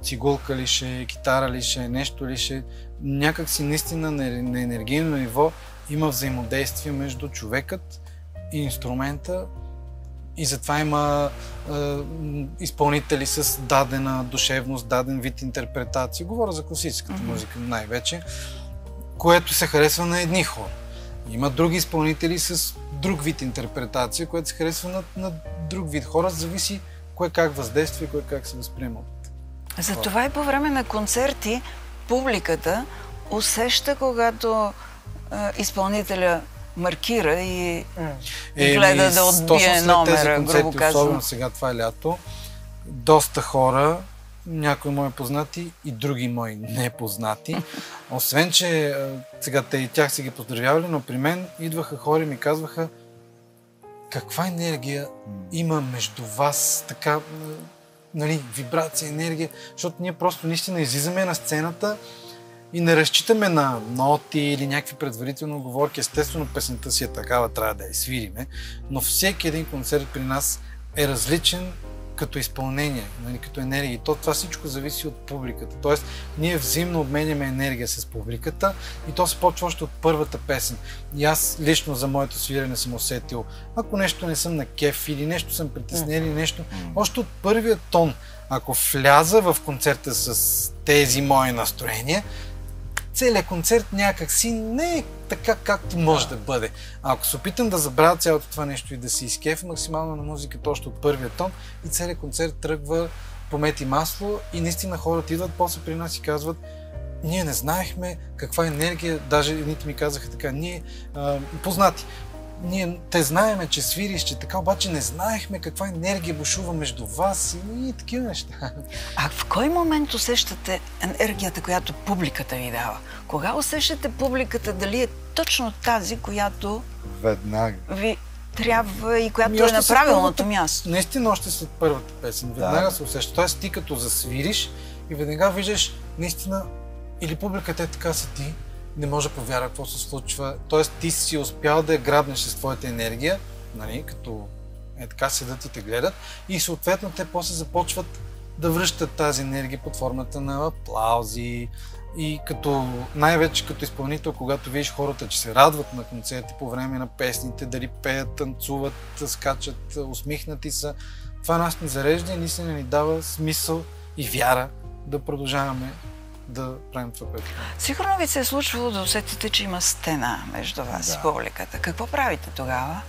цигулка ли ще е, китара ли ще е, нещо ли ще е, някакси наистина на, на енергийно ниво има взаимодействие между човекът и инструмента и затова има е, изпълнители с дадена душевност, даден вид интерпретация. Говоря за класическата музика най-вече, което се харесва на едни хора. Има други изпълнители с друг вид интерпретация, което се харесва на, на друг вид хора. Зависи кое как въздейства и кое как се възприема. Затова и по време на концерти публиката усеща, когато а, изпълнителя маркира и Еми, гледа да точно отбие тези номера, концерти, грубо казано. Особено сега това е лято, доста хора, някои мои познати и други мои непознати. Освен, че сега те и тях си ги поздравявали, но при мен идваха хора и ми казваха каква енергия има между вас, така, нали, вибрация, енергия, защото ние просто наистина излизаме на сцената и не разчитаме на ноти или някакви предварителни оговорки. Естествено, песента си е такава, трябва да я свириме, но всеки един концерт при нас е различен като изпълнение, нали, като енергия. И то, това всичко зависи от публиката. Тоест, ние взаимно обменяме енергия с публиката и то се почва още от първата песен. И аз лично за моето свирене съм усетил, ако нещо не съм на кеф или нещо съм притеснен или нещо, още от първия тон, ако вляза в концерта с тези мои настроения, целият концерт някакси не е така, както може да бъде. А ако се опитам да забравя цялото това нещо и да се изкефа максимално на музиката още от първия тон и целият концерт тръгва по мет и масло и наистина хората идват после при нас и казват ние не знаехме каква енергия, даже едните ми казаха така, ние а, познати, ние те знаеме, че свириш, че така, обаче не знаехме каква енергия бушува между вас и, и такива неща. А в кой момент усещате енергията, която публиката ви дава? Кога усещате публиката дали е точно тази, която Веднага. ви трябва и която Ми е на правилното първата- място? Наистина още след първата песен. Веднага се усеща. Тоест ти като засвириш и веднага виждаш наистина или публиката е така седи, не може да повярва какво се случва. Тоест ти си успял да я грабнеш с твоята енергия, нали, като е така седат и те гледат и съответно те после започват да връщат тази енергия под формата на аплаузи и като, най-вече като изпълнител, когато видиш хората, че се радват на концерти по време на песните, дали пеят, танцуват, скачат, усмихнати са, това нас ни зарежда и наистина ни дава смисъл и вяра да продължаваме да правим това, което. Сигурно ви се е случвало да усетите, че има стена между вас и публиката. Какво правите тогава?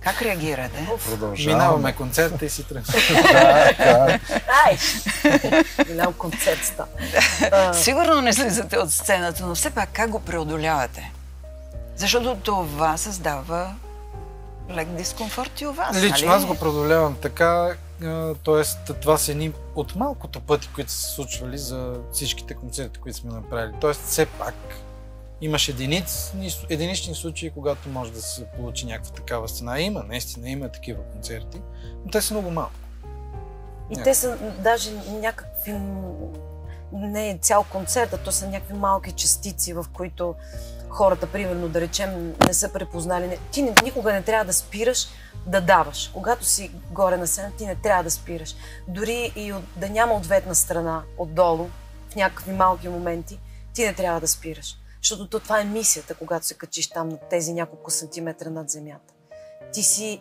Как реагирате? Продължаваме. Минаваме концерта и си тръгваме. Да, да. Ай! Голям концерт стана. Сигурно не слизате от сцената, но все пак как го преодолявате? Защото това създава лек дискомфорт и у вас, Лично нали? аз го продолявам така, т.е. това са едни от малкото пъти, които са се случвали за всичките концерти, които сме направили. Т.е. все пак имаш единици, единични случаи, когато може да се получи някаква такава сцена. Има, наистина има такива концерти, но те са много малко. И те са даже някакви... Не е цял концерт, а то са някакви малки частици, в които хората, примерно, да речем, не са препознали. Ти никога не трябва да спираш да даваш. Когато си горе на сцена, ти не трябва да спираш. Дори и да няма ответна страна, отдолу, в някакви малки моменти, ти не трябва да спираш. Защото то, това е мисията, когато се качиш там на тези няколко сантиметра над земята. Ти си,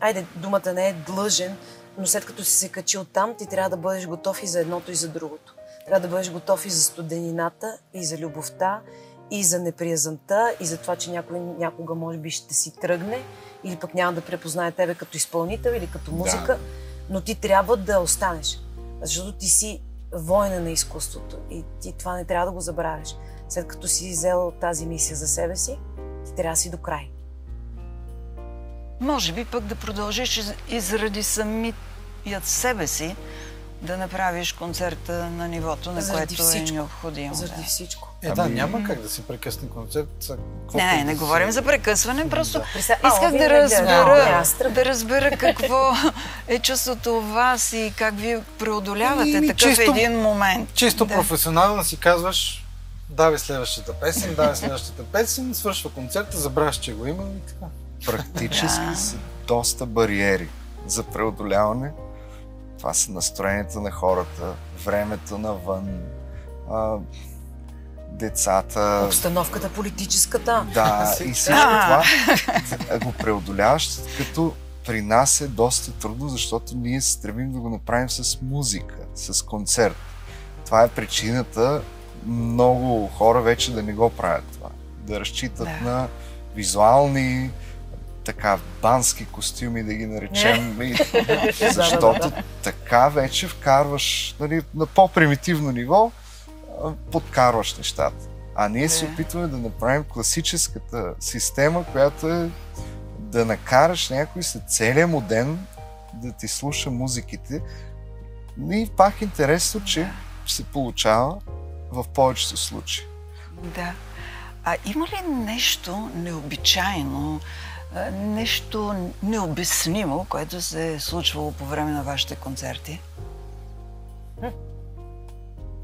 айде, думата не е длъжен, но след като си се качил там, ти трябва да бъдеш готов и за едното, и за другото. Трябва да бъдеш готов и за студенината, и за любовта, и за неприязанта, и за това, че някой някога може би ще си тръгне, или пък няма да препознае тебе като изпълнител или като музика, да. но ти трябва да останеш. Защото ти си война на изкуството и ти това не трябва да го забравяш. След като си взел тази мисия за себе си, ти трябва да си до край. Може би пък да продължиш и заради самият себе си да направиш концерта на нивото, на заради което е всичко. е необходимо. Заради да. всичко. Е, да, ами... няма как да се прекъсне концерт. Не, не, не говорим за прекъсване, просто да. исках да разбера, да, да разбера какво е чувството у вас и как вие преодолявате и, такъв чисто, един момент. Чисто да. професионално си казваш, давай следващата песен, давай следващата песен, свършва концерта, забравяш, че го има и така. Практически да. са доста бариери за преодоляване. Това са настроението на хората, времето навън, а, децата. Обстановката политическата. Да, и всичко това го преодоляваш, като при нас е доста трудно, защото ние се стремим да го направим с музика, с концерт. Това е причината много хора вече да не го правят това. Да разчитат да. на визуални, така бански костюми, да ги наречем. И, защото така вече вкарваш нали, на по-примитивно ниво, подкарваш нещата. А ние се опитваме да направим класическата система, която е да накараш някой след целия му ден да ти слуша музиките. И пак интересно, че се получава в повечето случаи. Да. А има ли нещо необичайно, нещо необяснимо, което се е случвало по време на вашите концерти?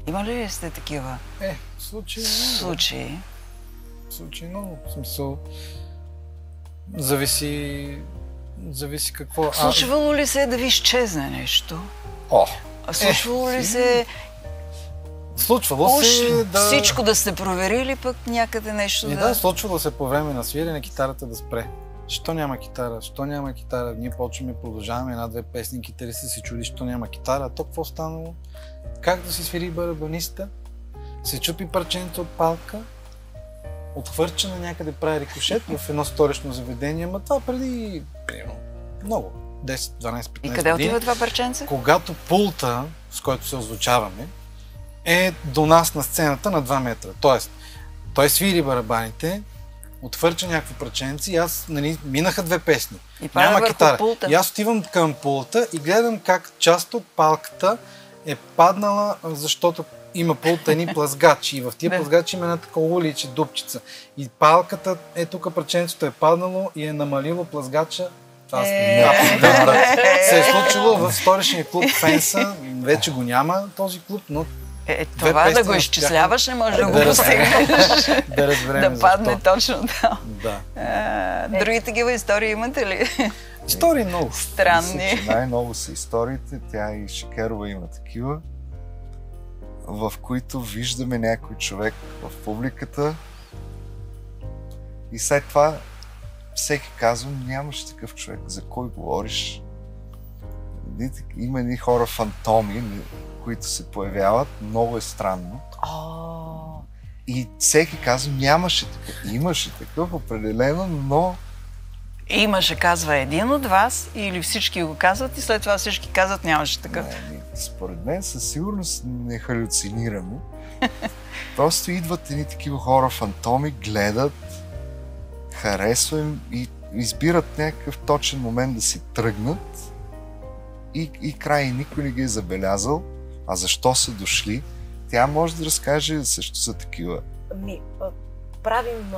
Има ли сте такива? Е, случаи. Случаи. Случаи много. В смисъл. Зависи. Зависи какво. Случвало ли се да ви изчезне нещо? О! А случвало е, ли се Случвало Уж се да... всичко да сте проверили, пък някъде нещо и да... да, случвало се по време на свирене китарата да спре. Що няма китара? Що няма китара? Ние почваме, продължаваме една-две песни, китаристът се чуди, що няма китара. То какво станало? Как да си свири барабаниста? Се чупи парченето от палка, отхвърча на някъде прави рикошет в едно сторечно заведение, ама това преди примерно, много, 10, 12, 15 И къде отива това парченце? Когато пулта, с който се озвучаваме, е до нас на сцената на 2 метра. Тоест, той свири барабаните, отвърча някакво праченце и аз, нали, минаха две песни. И Няма китара. Пулта. И аз отивам към пулта и гледам как част от палката е паднала, защото има пулта едни плазгачи и в тия плазгачи има една такова уличе, дупчица. И палката е тук праченцето е паднало и е намалило плазгача това е... да, се е случило в сторичния клуб Фенса. Вече го няма този клуб, но е, е това да го изчисляваш, не може да, да го постигнеш. да разберем Да падне точно там. Да. А, други такива истории имате ли? Истории много. Странни. най-много са историите. Тя и Шикерова има такива, в които виждаме някой човек в публиката и след това всеки казва, нямаш такъв човек, за кой говориш? Има едни хора фантоми, които се появяват, много е странно. Oh. И всеки казва, нямаше такъв. Имаше такъв определено, но... Имаше, казва един от вас, или всички го казват и след това всички казват, нямаше такъв. Не, според мен със сигурност не халюцинираме. Просто идват едни такива хора фантоми, гледат, харесва им и избират някакъв точен момент да си тръгнат и, и край никой не ги е забелязал а защо са дошли, тя може да разкаже също за такива. Ми, правим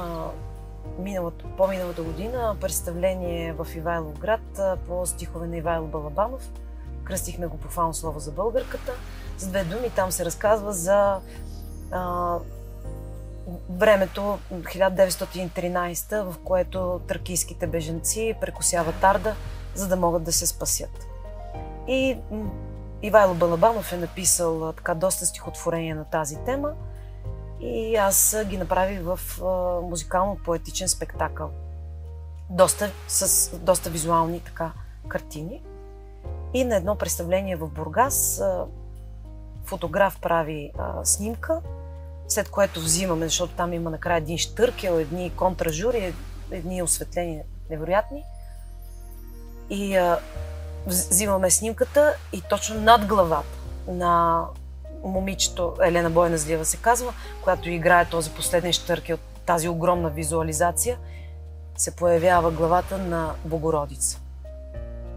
миналото, по-миналата година представление в Ивайловград по стихове на Ивайло Балабанов. Кръстихме го по слово за българката. С две думи там се разказва за а, времето 1913, в което тракийските беженци прекусяват Арда, за да могат да се спасят. И Ивайло Балабанов е написал така доста стихотворения на тази тема и аз ги направих в музикално-поетичен спектакъл. Доста, с доста визуални така картини. И на едно представление в Бургас фотограф прави а, снимка, след което взимаме, защото там има накрая един штъркел, едни контражури, едни осветления невероятни. И а, взимаме снимката и точно над главата на момичето, Елена Бойна Злива се казва, която играе този последен штърки от тази огромна визуализация, се появява главата на Богородица.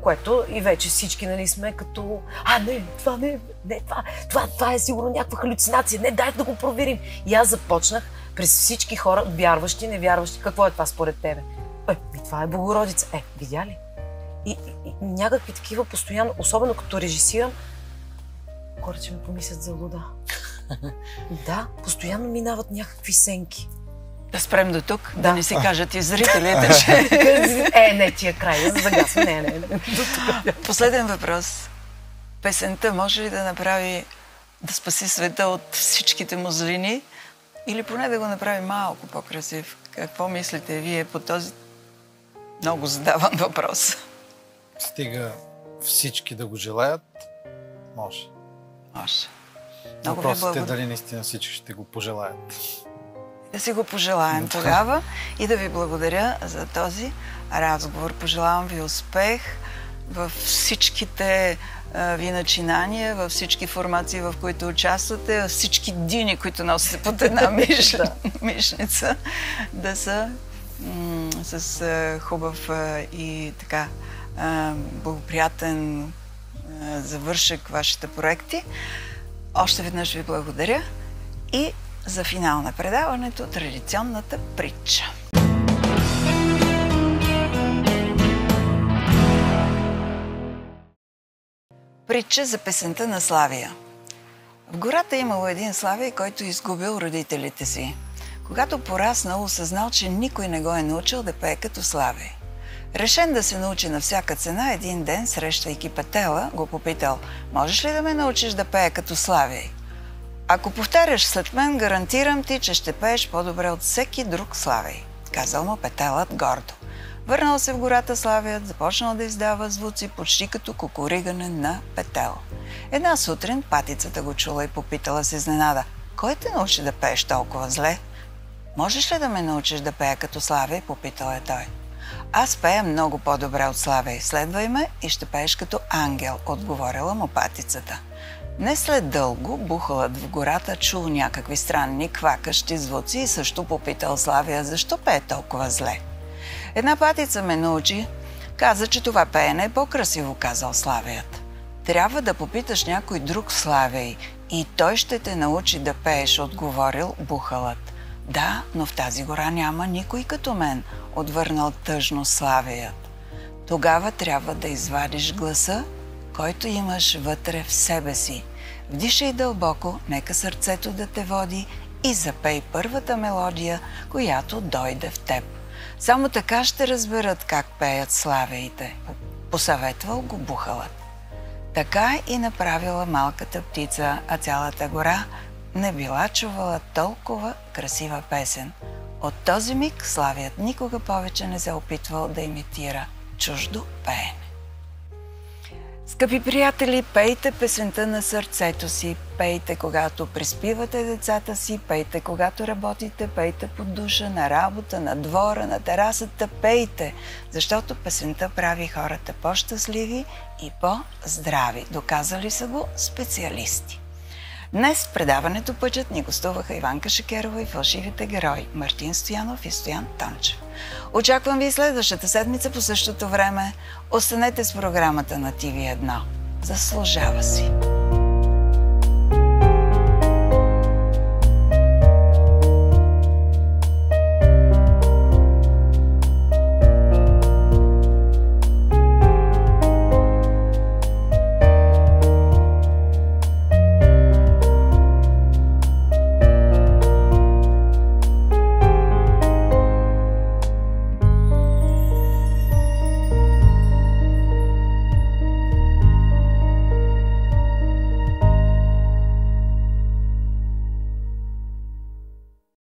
Което и вече всички нали, сме като а не, това не, не това, това, това е сигурно някаква халюцинация, не, дайте да го проверим. И аз започнах през всички хора, вярващи, невярващи, какво е това според тебе? Е, това е Богородица. Е, видя ли? И, и, някакви такива постоянно, особено като режисирам, хората ще ме помислят за луда. да, постоянно минават някакви сенки. Да спрем до тук, да, да не си кажат и зрителите, че... е, не, ти е край, загасва. Не, не, не. Последен въпрос. Песента може ли да направи, да спаси света от всичките му злини или поне да го направи малко по-красив? Какво мислите вие по този много задаван въпрос? Стига всички да го желаят, може. Може. Много Въпросът е дали наистина всички ще го пожелаят. Да си го пожелаем тогава и да ви благодаря за този разговор. Пожелавам ви успех във всичките ви начинания, във всички формации, в които участвате, във всички дини, които носите под една миш... мишница, да са с хубав и така а, благоприятен завършек вашите проекти. Още веднъж ви благодаря и за финал на предаването традиционната притча. Притча за песента на Славия. В гората имало един Славий, който изгубил родителите си. Когато пораснал, осъзнал, че никой не го е научил да пее като Славей. Решен да се научи на всяка цена, един ден, срещайки Петела, го попитал, можеш ли да ме научиш да пее като Славей? Ако повтаряш след мен, гарантирам ти, че ще пееш по-добре от всеки друг Славей, казал му Петелът гордо. Върнал се в гората Славият, започнал да издава звуци почти като кукуригане на петел. Една сутрин патицата го чула и попитала се изненада. Кой те научи да пееш толкова зле? Можеш ли да ме научиш да пея като Славей? Попитал е той. Аз пея много по-добре от Славей. Следвай ме и ще пееш като ангел, отговорила му патицата. Не след дълго бухалът в гората чул някакви странни квакащи звуци и също попитал Славия защо пее толкова зле. Една патица ме научи, каза, че това пеене е по-красиво, казал Славият. Трябва да попиташ някой друг Славей и той ще те научи да пееш, отговорил бухалът. Да, но в тази гора няма никой като мен, отвърнал тъжно Славият. Тогава трябва да извадиш гласа, който имаш вътре в себе си. Вдишай дълбоко, нека сърцето да те води и запей първата мелодия, която дойде в теб. Само така ще разберат как пеят славеите. Посъветвал го бухалът. Така и направила малката птица, а цялата гора не била чувала толкова красива песен. От този миг Славият никога повече не се опитвал да имитира чуждо пеене. Скъпи приятели, пейте песента на сърцето си, пейте когато приспивате децата си, пейте когато работите, пейте под душа, на работа, на двора, на терасата, пейте, защото песента прави хората по-щастливи и по-здрави. Доказали са го специалисти. Днес в предаването Пътят ни гостуваха Иванка Шекерова и фалшивите герои Мартин Стоянов и Стоян Тончев. Очаквам ви следващата седмица по същото време. Останете с програмата на TV1. Заслужава си!